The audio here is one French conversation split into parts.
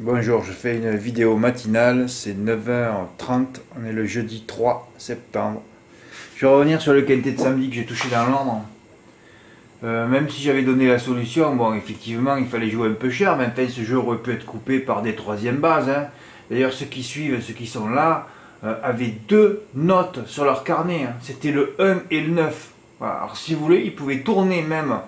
Bonjour, je fais une vidéo matinale, c'est 9h30, on est le jeudi 3 septembre. Je vais revenir sur le quintet de samedi que j'ai touché dans l'ordre. Euh, même si j'avais donné la solution, bon effectivement il fallait jouer un peu cher, mais enfin ce jeu aurait pu être coupé par des troisièmes bases. hein. D'ailleurs ceux qui suivent, ceux qui sont là, euh, avaient deux notes sur leur carnet, hein. c'était le 1 et le 9. Voilà. Alors si vous voulez, ils pouvaient tourner même,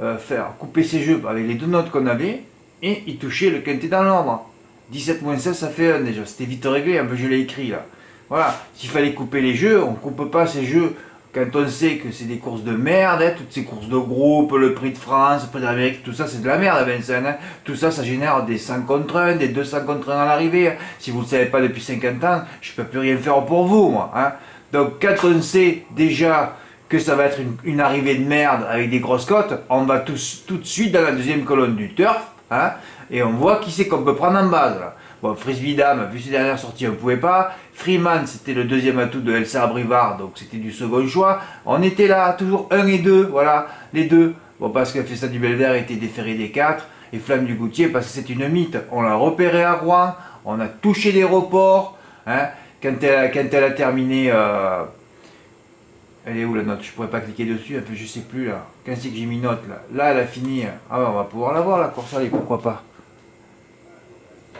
euh, faire couper ces jeux avec les deux notes qu'on avait, et il touchait le quintet dans l'ordre. 17 moins 16, ça fait 1 déjà. C'était vite réglé, un peu je l'ai écrit là. Voilà, s'il fallait couper les jeux, on coupe pas ces jeux quand on sait que c'est des courses de merde, hein, toutes ces courses de groupe, le prix de France, le prix d'Amérique, tout ça c'est de la merde Vincent. Hein. Tout ça, ça génère des 100 contre 1, des 200 contre 1 à l'arrivée. hein. Si vous ne le savez pas depuis 50 ans, je peux plus rien faire pour vous moi. Donc quand on sait déjà que ça va être une, arrivée de merde avec des grosses cotes, on va tout de suite dans la deuxième colonne du turf, hein, et on voit qui c'est qu'on peut prendre en base. Là. Bon, Frisbee Dame, vu ses dernières sorties, on ne pouvait pas. Freeman, c'était le deuxième atout de Elsa Brivard, donc c'était du second choix. On était là, toujours 1 et 2, voilà, les deux. Bon, parce que Festa du Belver était déféré des 4, et Flamme du Goutier, parce que c'est une mythe. On l'a repéré à Rouen, on a touché les reports, hein, quand, elle, a- quand elle a terminé... euh, elle est où la note? Je pourrais pas cliquer dessus, un peu, je sais plus là. Quand c'est que j'ai mis note là? Là, elle a fini. Ah ouais, on va pouvoir la voir la course allée, pourquoi pas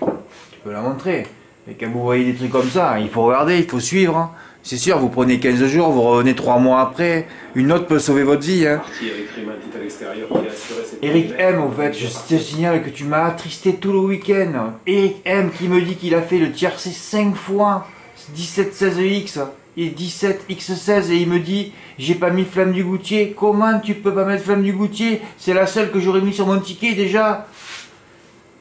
Tu peux la montrer. Et quand vous voyez des trucs comme ça, il faut regarder, il faut suivre. hein. C'est sûr, vous prenez 15 jours, vous revenez 3 mois après. Une note peut sauver votre vie. Hein. Eric. M, au fait, je te signale que tu m'as attristé tout le week-end. Eric M qui me dit qu'il a fait le tiercé 5 fois, 17-16X et 17X16, et il me dit j'ai pas mis Flamme du Goutier. Comment tu peux pas mettre Flamme du Goutier? C'est la seule que j'aurais mis sur mon ticket déjà.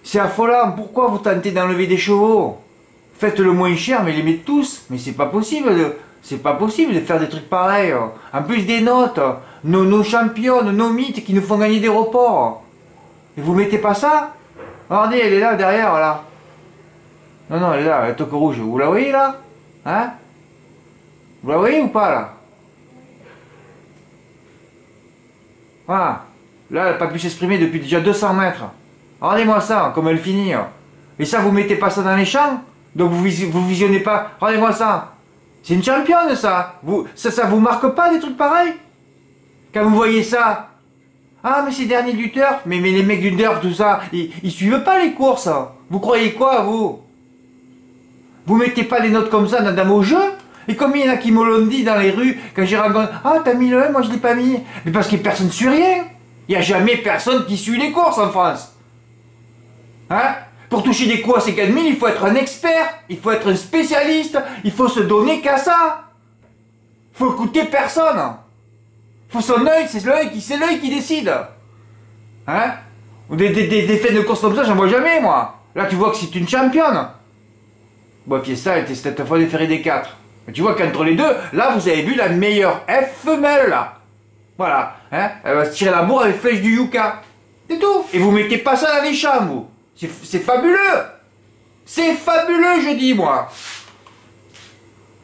C'est affolant, pourquoi vous tentez d'enlever des chevaux? Faites le moins cher, mais les mettez tous. Mais c'est pas possible de. C'est pas possible de faire des trucs pareils. En plus des notes, nos, nos championnes, nos mythes qui nous font gagner des reports. Et vous mettez pas ça? Regardez, elle est là derrière là. Non, non, elle est là, la toque rouge. Vous la voyez là? Hein? Vous la voyez ou pas là Voilà. Là, elle n'a pas pu s'exprimer depuis déjà 200 mètres. Regardez-moi ça, comme elle finit. Et ça, vous mettez pas ça dans les champs? Donc vous, visi- vous visionnez pas? Regardez-moi ça. C'est une championne ça. Vous, ça, ça vous marque pas des trucs pareils? Quand vous voyez ça Ah, mais c'est dernier du turf. Mais, mais les mecs du turf, tout ça, ils, ils suivent pas les courses. Vous croyez quoi, vous? Vous mettez pas des notes comme ça dans, dans vos jeux et combien il y en a qui me l'ont dit dans les rues quand j'ai rencontré Ah, t'as mis le 1, moi je l'ai pas mis. Mais parce que personne ne suit rien. Il n'y a jamais personne qui suit les courses en France. Hein? Pour toucher des coups à 50 000, il faut être un expert, il faut être un spécialiste, il faut se donner qu'à ça. Il faut écouter personne. Faut son œil, c'est l'œil qui, qui décide. Hein? Des, des, des, de course comme ça, j'en vois jamais, moi. Là, tu vois que c'est une championne. Bon, Fiesta, était cette fois déférée des 4. Tu vois qu'entre les deux, là, vous avez vu la meilleure F femelle, là. Voilà. Hein Elle va se tirer la bourre avec flèche du Yuka. C'est tout. Et vous mettez pas ça dans les champs, vous. C'est fabuleux. C'est fabuleux, je dis, moi.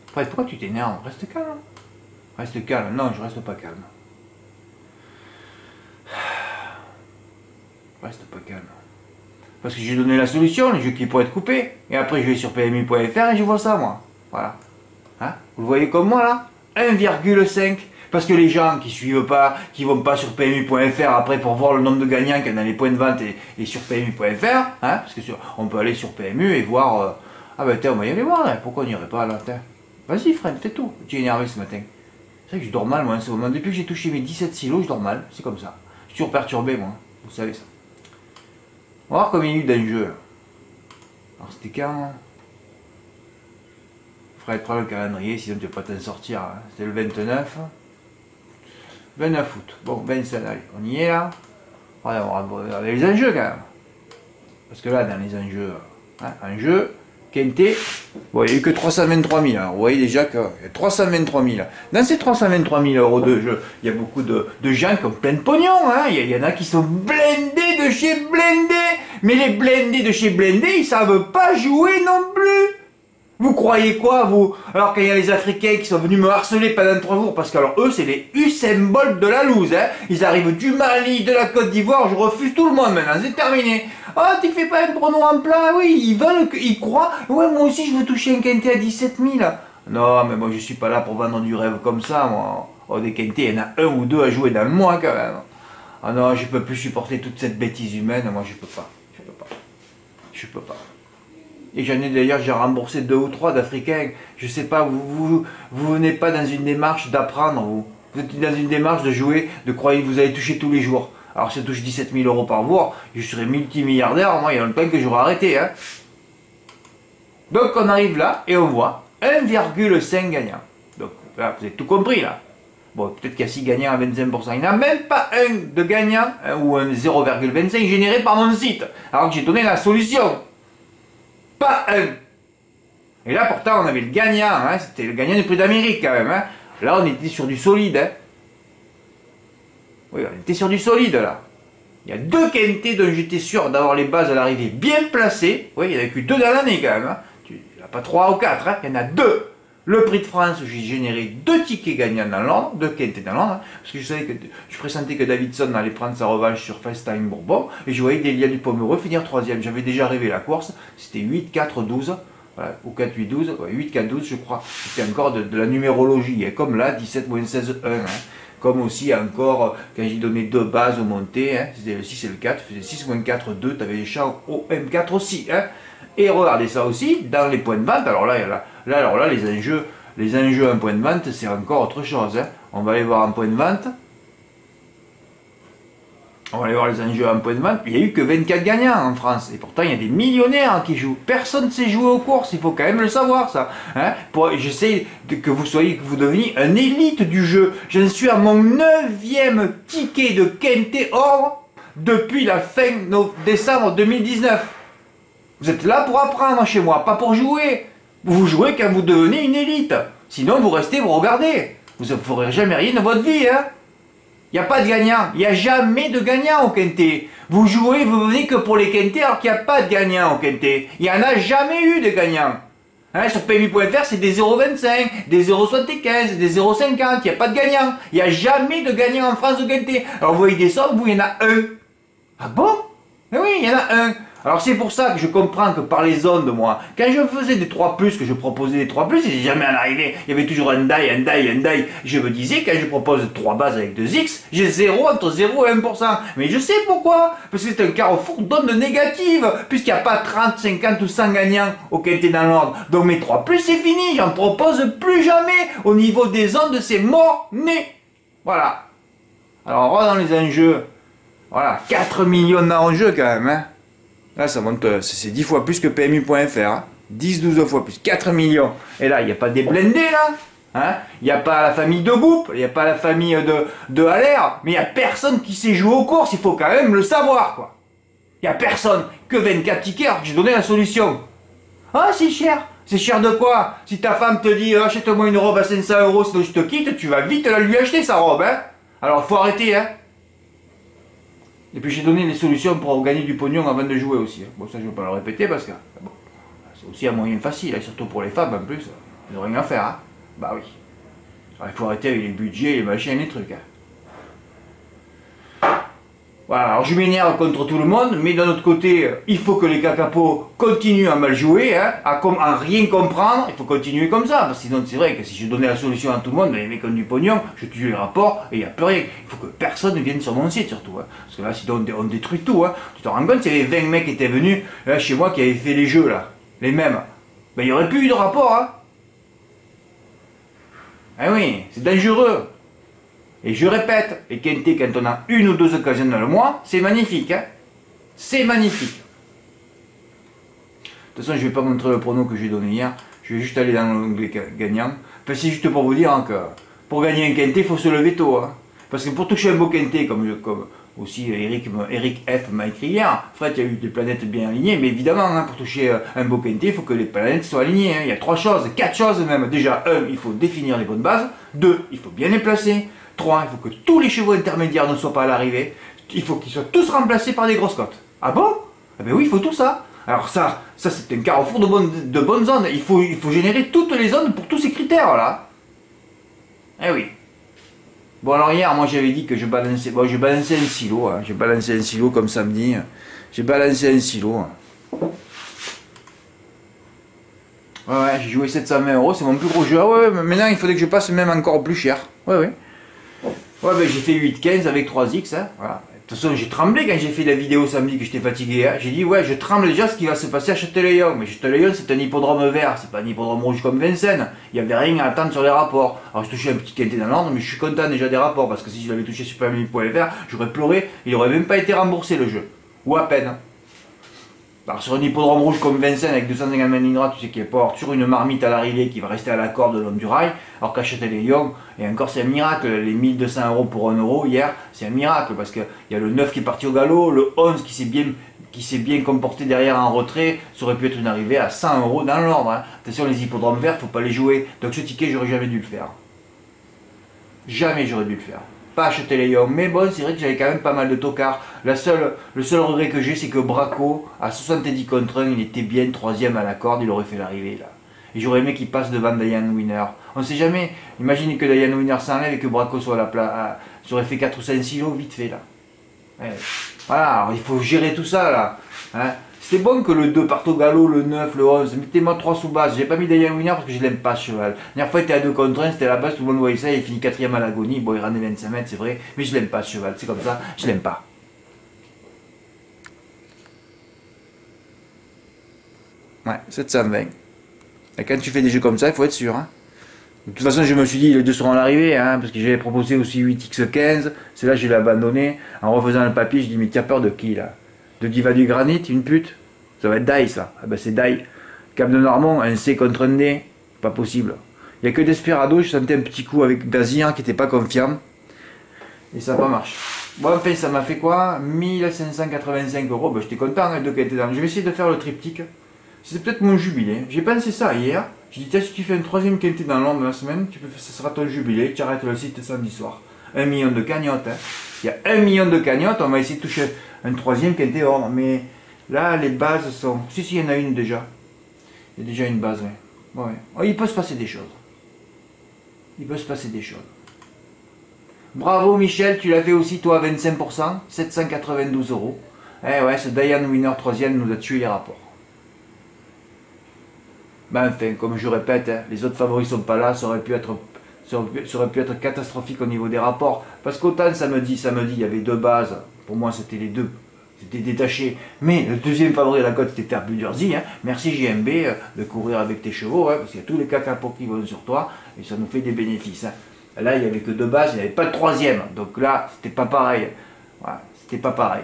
Après, pourquoi tu t'énerves? Reste calme. Reste calme. Non, je reste pas calme. Reste pas calme. Parce que j'ai donné la solution, les jeux qui pourraient être coupés. Et après, je vais sur PMU.fr et je vois ça, moi. Voilà. Hein? Vous le voyez comme moi, là? 1,5. Parce que les gens qui suivent pas, qui vont pas sur PMU.fr après pour voir le nombre de gagnants qu'il y a dans les points de vente et, sur PMU.fr, hein, parce que sur- on peut aller sur PMU et voir. euh, ah ben tiens, on va y aller voir là. Pourquoi on n'irait pas là. Vas-y, Fred, fais tout. Tu es énervé ce matin. C'est vrai que je dors mal, moi, en ce moment. Depuis que j'ai touché mes 17 silos, je dors mal. C'est comme ça. Je suis toujours perturbé, moi. Vous savez ça. On va voir combien il y a eu d'un jeu. Alors c'était quand? Fred, prends le calendrier, sinon tu vas pas t'en sortir. hein. C'était le 29. 29 août. Bon, 25, allez, on y est là. Ouais, on va regarder les enjeux quand même. Parce que là, dans les enjeux, hein, un jeu, Quintet, bon, il n'y a que 323 000. Alors, vous voyez déjà a 323 000. Dans ces 323 000 euros de jeu, il y a beaucoup de, gens qui ont plein de pognon. Hein. Il, y, en a qui sont blindés de chez Blindé. Mais les blindés de chez Blindé, ils savent pas jouer non plus. Vous croyez quoi, vous Alors qu'il y a les Africains qui sont venus me harceler pendant trois jours, parce que alors eux, c'est les Usain Bolt de la loose, hein Ils arrivent du Mali, de la Côte d'Ivoire, je refuse tout le monde maintenant, c'est terminé. Ah, tu fais pas un pronom en plat, oui, ils veulent, ils croient. Ouais, moi aussi, je veux toucher un quintet à 17 000. Non, mais moi, je suis pas là pour vendre du rêve comme ça, moi. Oh, des quintés, il y en a un ou deux à jouer dans le mois, quand même. Ah non, je peux plus supporter toute cette bêtise humaine, moi, je peux pas. Je peux pas. Je peux pas. Et j'en ai d'ailleurs, j'ai remboursé deux ou trois d'Africains. Je sais pas, vous, vous, venez pas dans une démarche d'apprendre, vous. Vous êtes dans une démarche de jouer, de croire que vous allez toucher tous les jours. Alors si je touche 17 000 euros par jour, je serais multimilliardaire, moi il y a longtemps que j'aurais arrêté. Hein. Donc on arrive là et on voit 1,5 gagnant. Donc là, vous avez tout compris là. Bon, peut-être qu'il y a 6 gagnants à 25%. Il n'y a même pas un de gagnant hein, ou un 0,25 généré par mon site. Alors que j'ai donné la solution. Pas un. Et là, pourtant, on avait le gagnant. Hein, C'était le gagnant du prix d'Amérique quand même. Hein. Là, on était sur du solide. Hein. Oui, on était sur du solide là. Il y a deux quintés dont j'étais sûr d'avoir les bases à l'arrivée bien placées. Oui, il n'y en a que deux dans l'année quand même. Il n'y a pas trois ou quatre, il y en a deux. Le prix de France, j'ai généré deux tickets gagnants dans l'ordre, deux quintés dans l'ordre, hein. parce que je savais que je que Davidson allait prendre sa revanche sur FaceTime Bourbon, et je voyais Delia du Pomereux finir troisième. J'avais déjà rêvé la course, c'était 8, 4, 12, ou 4, 8, 12, 8, 4, 12, je crois. C'était encore de, la numérologie, et comme là, 17, 16, 1. Comme aussi encore, quand j'ai donné deux bases au monté, hein, c'était le 6 et le 4, faisais 6 moins 4, 2, tu avais les champs au M4 aussi. Hein. Et regardez ça aussi, dans les points de vente, alors là, là, alors là les enjeux, les enjeux en point de vente, c'est encore autre chose. Hein. On va aller voir en point de vente. On va aller voir les enjeux en point de vente. Il n'y a eu que 24 gagnants en France. Et pourtant, il y a des millionnaires qui jouent. Personne ne sait jouer aux courses. Il faut quand même le savoir, ça. Hein J'essaie que vous soyez, que vous deveniez un élite du jeu. Je suis à mon neuvième ticket de Kente Or depuis la fin décembre 2019. Vous êtes là pour apprendre chez moi, pas pour jouer. Vous jouez quand vous devenez une élite. Sinon, vous restez, vous regardez. Vous ne ferez jamais rien dans votre vie, hein. Il n'y a pas de gagnant. Il n'y a jamais de gagnant au Quintet. Vous jouez, vous venez que pour les Quintet alors qu'il n'y a pas de gagnant au Quintet. Il n'y en a jamais eu de gagnant. Hein, sur PMU.fr, c'est des 0,25, des 0,75, des 0,50. Il n'y a pas de gagnant. Il n'y a jamais de gagnant en France au Quintet. Alors vous voyez des sommes, vous, il y en a un. Ah bon? Mais oui, il y en a un. Alors c'est pour ça que je comprends que par les ondes, moi, quand je faisais des 3+, que je proposais des 3+, il jamais en arrivé. Il y avait toujours un die, un die, un die. Je me disais, quand je propose 3 bases avec 2 X, j'ai 0 entre 0 et 1%. Mais je sais pourquoi. Parce que c'est un carrefour d'ondes négatives, puisqu'il n'y a pas 30, 50 ou 100 gagnants au quintet dans l'ordre. Donc mes 3+, c'est fini. J'en propose plus jamais. Au niveau des ondes, c'est mort-né. Voilà. Alors on va dans les enjeux. Voilà, 4 millions d'enjeux quand même, hein. Là, ça monte, euh, c'est 10 fois plus que PMU.fr. 10-12 hein. fois plus, 4 millions. Et là, il n'y a pas des blendés, là. Hein il n'y a pas la famille de Goup, il n'y a pas la famille de, de mais il n'y a personne qui sait jouer aux courses, il faut quand même le savoir, quoi. Il n'y a personne, que 24 tickets j'ai donné la solution. Ah, c'est cher C'est cher de quoi? Si ta femme te dit achète-moi une robe à 500 euros sinon je te quitte, tu vas vite la lui acheter sa robe, hein Alors faut arrêter, hein et puis j'ai donné les solutions pour gagner du pognon avant de jouer aussi. Hein. Bon, ça je ne vais pas le répéter parce que c'est aussi un moyen facile, hein, surtout pour les femmes en plus. Ils n'ont rien à faire. Hein. Bah oui. il faut arrêter avec les budgets, les machines, les trucs. Voilà, alors je m'énerve contre tout le monde, mais d'un autre côté, il faut que les cacapos continuent à mal jouer, hein, à, rien comprendre, il faut continuer comme ça, parce que sinon c'est vrai que si je donnais la solution à tout le monde, les mecs ont du pognon, je tue les rapports et il n'y a plus rien. Il faut que personne ne vienne sur mon site surtout, hein, parce que là sinon on, détruit tout. Hein. Tu te rends compte, s'il y avait 20 mecs qui étaient venus là, chez moi qui avaient fait les jeux là, les mêmes, ben il n'y aurait plus eu de rapport. Hein. Ah oui, c'est dangereux. Et je répète, et Kenté, quand on a une ou deux occasions dans le mois, c'est magnifique. Hein c'est magnifique. De toute façon, je ne vais pas montrer le prono que j'ai donné hier. Je vais juste aller dans l'onglet gagnant. Enfin, c'est juste pour vous dire que pour gagner un Kenté, il faut se lever tôt. Hein. Parce que pour toucher un beau Kenté, comme, aussi Eric, Eric F m'a écrit hier, en fait, il y a eu des planètes bien alignées, mais évidemment, hein, pour toucher euh, un beau Kenté, il faut que les planètes soient alignées. Il y a trois choses, quatre choses même. Déjà, un, il faut définir les bonnes bases. Deux, il faut bien les placer. 3, il faut que tous les chevaux intermédiaires ne soient pas à l'arrivée. Il faut qu'ils soient tous remplacés par des grosses cotes. Ah bon? Ah ben oui, il faut tout ça. Alors ça, ça c'est un carrefour de bonnes, zones. Il faut, il faut générer toutes les zones pour tous ces critères là. Eh oui. Bon alors hier, moi j'avais dit que je balançais, bon j'ai balancé un silo, hein. j'ai balancé un silo comme samedi. J'ai balancé un silo. Ouais, ouais j'ai joué 720 euros, c'est mon plus gros jeu. Ah ouais, mais maintenant il faudrait que je passe même encore plus cher. Ouais, ouais. Ouais, ben j'ai fait 8-15 avec 3X, hein. Voilà. De toute façon, j'ai tremblé quand j'ai fait la vidéo samedi que j'étais fatigué. Hein. J'ai dit, ouais, je tremble déjà ce qui va se passer à Châtelaillon. Mais Châtelaillon, c'est un hippodrome vert, c'est pas un hippodrome rouge comme Vincennes. Il n'y avait rien à attendre sur les rapports. Alors, je touchais un petit quintet dans l'ordre, mais je suis content déjà des rapports parce que si je l'avais touché sur vert, j'aurais pleuré, il aurait même pas été remboursé le jeu. Ou à peine. Alors sur un hippodrome rouge comme Vincennes avec 250 mètres droite, tu sais qu'il porte sur une marmite à l'arrivée qui va rester à la corde le long du rail, alors qu'à Châtelet-Young, et encore c'est un miracle, les 1200 euros pour 1 euro hier, c'est un miracle parce qu'il y a le 9 qui est parti au galop, le 11 qui s'est bien comporté derrière en retrait, ça aurait pu être une arrivée à 100 euros dans l'ordre. Hein. Attention, les hippodromes verts, faut pas les jouer, donc ce ticket, j'aurais jamais dû le faire. Jamais j'aurais dû le faire pas acheter les Young. Mais bon, c'est vrai que j'avais quand même pas mal de tocards. La seule, le seul regret que j'ai, c'est que Braco, à 70 contre 1, il était bien troisième à la corde, il aurait fait l'arrivée là. Et j'aurais aimé qu'il passe devant Diane Winner. On ne sait jamais. Imaginez que Diane Winner s'enlève et que Braco soit à la place. J'aurais fait 4 ou 5 silos vite fait là. Voilà, alors il faut gérer tout ça là. Hein. C'est bon que le 2 parte au galop, le 9, le 11. Mettez-moi 3 sous base. J'ai pas mis Diane Winner parce que je l'aime pas cheval. La dernière fois, il était à 2 contre 1, c'était la base, tout le monde voyait ça, il finit 4 à l'agonie. Bon, il rentre 25 mètres, c'est vrai, mais je l'aime pas cheval. C'est comme ça, je l'aime pas. Ouais, 720. Et quand tu fais des jeux comme ça, il faut être sûr. Hein. De toute façon, je me suis dit, les deux seront à l'arrivée, hein, parce que j'avais proposé aussi 8x15. C'est là je l'ai abandonné. En refaisant le papier, je dis, mais tu as peur de qui là? De Diva du Granit, une pute Ça va être Dai, ça. Ah ben c'est Dai. Cap de Normand, un C contre un D. Pas possible. Il n'y a que Desperado, je sentais un petit coup avec Dazir qui n'était pas confiant. Et ça pas marché. Bon, enfin, ça m'a fait quoi? 1585 euros. Ben, j'étais content hein, de qualité dans. Je vais essayer de faire le triptyque. C'est peut-être mon jubilé. J'ai pensé ça hier. J'ai dit, tiens, si tu fais un troisième quintet dans l'ombre de la semaine, tu peux, ce sera ton jubilé. Tu arrêtes le site samedi soir. Un million de cagnottes. Hein. Il y a un million de cagnottes. On va essayer de toucher un troisième qui était ordre. Mais là, les bases sont. Si, si, il y en a une déjà. Il y a déjà une base, oui. Oh, il peut se passer des choses. Il peut se passer des choses. Bravo Michel, tu l'as fait aussi toi à 25%, 792 euros. Eh ouais, ce Diane Winner troisième nous a tué les rapports. Ben enfin, comme je répète, hein, les autres favoris sont pas là, ça aurait pu être ça aurait pu être catastrophique au niveau des rapports. Parce qu'autant samedi, samedi, il y avait deux bases pour moi, c'était les deux. C'était détaché. Mais le deuxième favori de la côte, c'était Terre Hein. Merci JMB euh, de courir avec tes chevaux, hein, parce qu'il y a tous les cacapos qui vont sur toi, et ça nous fait des bénéfices. Hein. Là, il n'y avait que deux bases, il n'y avait pas de troisième. Donc là, c'était pas pareil. c'était pas pareil.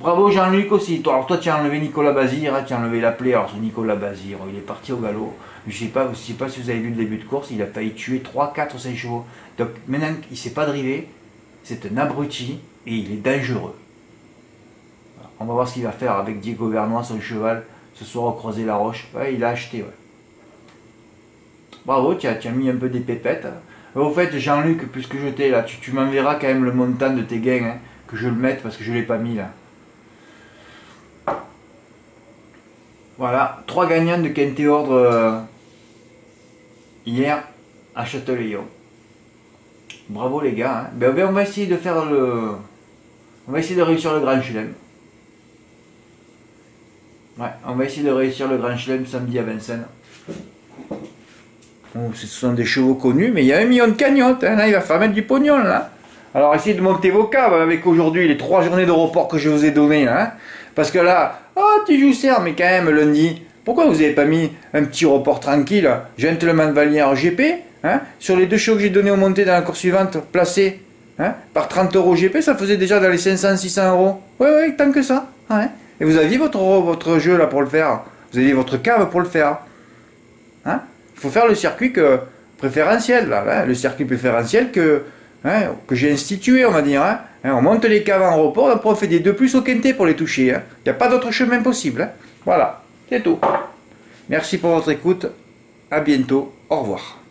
Bravo Jean-Luc aussi. Toi, alors toi, tu as enlevé Nicolas Bazir, tu as enlevé la plaie. Alors ce Nicolas Bazir, il est parti au galop. Je sais pas, sais pas si vous avez vu le début de course, il a failli tuer 3, 4, 5 chevaux. Donc maintenant, il ne s'est pas drivé. C'est un abruti et il est dangereux. On va voir ce qu'il va faire avec Diego Vernois, son cheval, ce soir au Croisé la Roche. Ouais, il a acheté, ouais. Bravo, tu as, mis un peu des pépettes. Au fait, Jean-Luc, puisque je t'ai là, tu, m'enverras quand même le montant de tes gains, hein, que je le mette parce que je ne l'ai pas mis là. Voilà, trois gagnants de Quinté Ordre euh, hier à Châteauléon. Bravo les gars. Hein. Ben, ben, on va essayer de faire le. On va essayer de réussir le Grand Chelem. Ouais, on va essayer de réussir le Grand Chelem samedi à Vincennes. ce sont des chevaux connus, mais il y a un million de cagnottes. Hein, là, il va falloir mettre du pognon là. Alors essayez de monter vos caves avec aujourd'hui les trois journées de report que je vous ai données. Hein. Parce que là, oh, tu joues serre, mais quand même lundi, pourquoi vous n'avez pas mis un petit report tranquille Gentleman Valier GP Hein? Sur les deux chevaux que j'ai donné au monté dans la course suivante, placés hein, par 30 euros GP, ça faisait déjà dans les 500-600 euros. Oui, oui, tant que ça. Hein. Et vous aviez votre, votre jeu là pour le faire. Vous aviez votre cave pour le faire. Il faut faire le circuit que, préférentiel, le circuit préférentiel que, que j'ai institué, on va dire. on monte les caves en report, après on fait des deux plus au quintet pour les toucher. Il n'y a pas d'autre chemin possible. Voilà, c'est tout. Merci pour votre écoute. À bientôt. Au revoir.